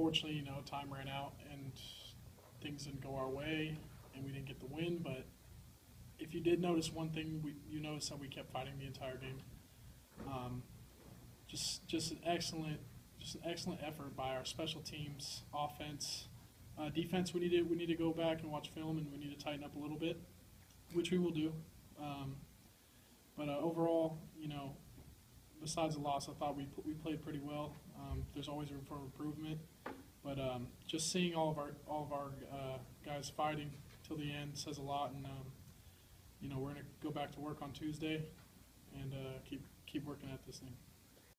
unfortunately, you know, time ran out and things didn't go our way, and we didn't get the win. But if you did notice one thing, we, you noticed that we kept fighting the entire game. Um, just, just an excellent, just an excellent effort by our special teams, offense, uh, defense. We need to, we need to go back and watch film, and we need to tighten up a little bit, which we will do. Um, but uh, overall, you know, besides the loss, I thought we we played pretty well. Um, there's always room for improvement, but um, just seeing all of our all of our uh, guys fighting till the end says a lot. And um, you know, we're gonna go back to work on Tuesday and uh, keep keep working at this.